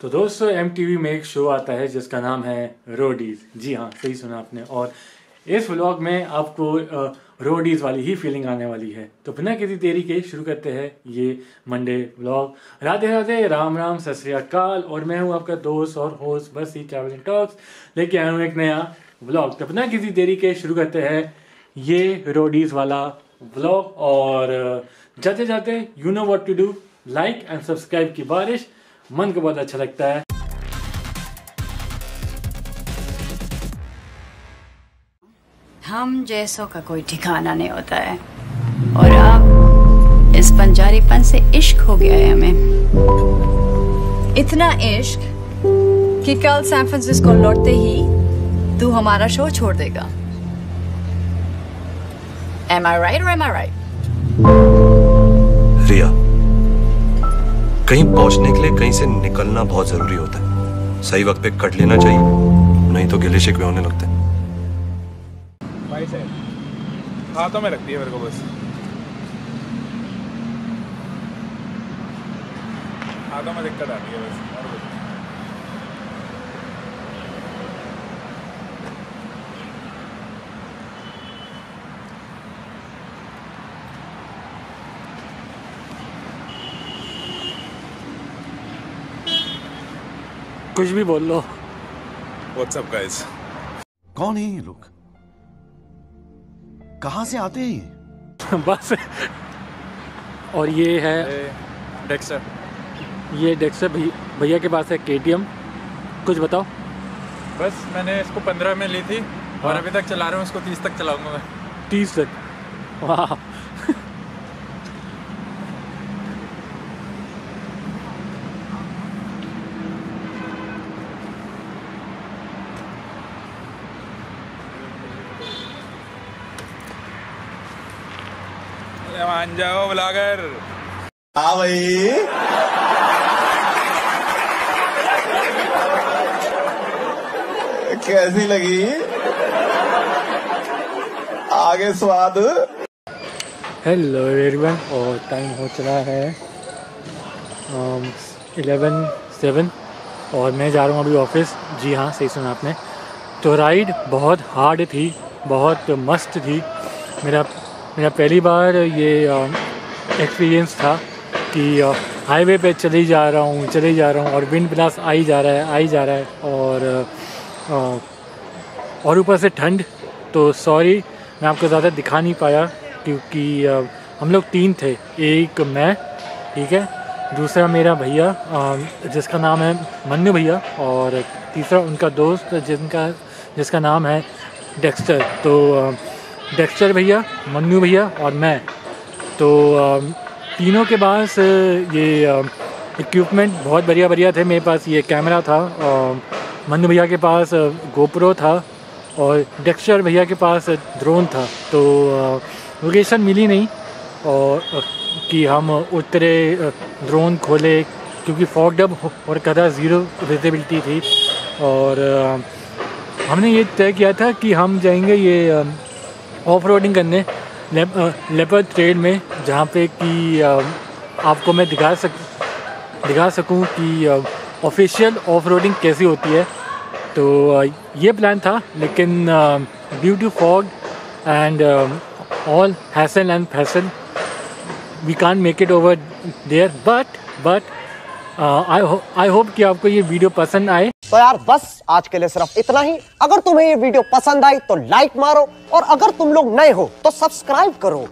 तो दोस्तों MTV में एक शो आता है जिसका नाम है रोडीज जी हाँ सही सुना आपने। और इस व्लॉग में आपको रोडीज वाली ही फीलिंग आने वाली है। तो बिना किसी देरी के शुरू करते हैं ये मंडे व्लॉग राधे राधे, राम राम, सत और मैं हूँ आपका दोस्त और होस्ट बस ही ट्रैवलिंग टॉक्स लेके आया हूँ एक नया व्लॉग तो बिना किसी देरी के शुरू करते हैं ये रोडीज वाला व्लॉग और जाते जाते you know what to do like and subscribe की बारिश। मन को बहुत अच्छा लगता है। हम जैसों का कोई ठिकाना नहीं होता है। और अब इस बंजारीपन से इश्क हो गया है हमें। इतना इश्क कि कल सैन फ्रांसिस्को लौटते ही तू हमारा शो छोड़ देगा। एम आई राइट और एम आई राइट रिया। कहीं पहुँचने के लिए कहीं से निकलना बहुत ज़रूरी होता है। सही वक्त पे कट लेना चाहिए, नहीं तो गिले शिकवे होने लगते हैं। भाई साहब, हाथों में लगती है मेरे को बस। हाथों में दिक्कत आती है बस कुछ भी बोल लो। Up, guys? कौन है ये लोग? कहाँ से आते हैं बस। और ये है डेक्स्टर ये डेक्सर भैया के पास है केटीएम कुछ बताओ। बस मैंने इसको पंद्रह में ली थी और हाँ। अभी तक चला रहा हूँ इसको तीस तक चलाऊँगा मैं। तीस तक। वाह। मान जाओ ब्लॉगर। हाँ भाई। कैसी लगी? आगे स्वाद। हेलो एवरीवन और टाइम हो चला है इलेवन सेवन और मैं जा रहा हूँ अभी ऑफ़िस जी हाँ सही सुना आपने। तो राइड बहुत हार्ड थी बहुत मस्त थी। मेरा मेरा पहली बार ये एक्सपीरियंस था कि हाईवे पे चले जा रहा हूँ, चले जा रहा हूँ और विंड ब्लास्ट आई जा रहा है, आई जा रहा है और और ऊपर से ठंड। तो सॉरी मैं आपको ज़्यादा दिखा नहीं पाया क्योंकि हम लोग तीन थे, एक मैं, ठीक है? दूसरा मेरा भैया जिसका नाम है मन्नू भैया और तीसरा उनका दोस्त जिनका, जिसका नाम है डेक्स्टर तो डेक्स्टर भैया, मन्नू भैया और मैं। तो तीनों के पास ये इक्विपमेंट बहुत बढ़िया बढ़िया थे। मेरे पास ये कैमरा था मन्नू भैया के पास गोप्रो था और डेक्स्टर भैया के पास ड्रोन था। तो लोकेशन मिली नहीं और कि हम उतरे ड्रोन खोले, क्योंकि फॉग डब और कदा ज़ीरो विजिबिलिटी थी। और हमने ये तय किया था कि हम जाएँगे ये ऑफ़ रोडिंग करने लेपर ट्रेड में, जहाँ पे कि आपको मैं दिखा सक, दिखा सकूँ कि ऑफिशियल ऑफ़ रोडिंग कैसी होती है। तो ये प्लान था, लेकिन due to fog and all hassle and fassle we can't make it over there but but I I hope कि आपको ये वीडियो पसंद आए। तो यार बस आज के लिए सिर्फ़ इतना ही। अगर तुम्हें ये वीडियो पसंद आई तो लाइक मारो और अगर तुम लोग नए हो तो सब्सक्राइब करो।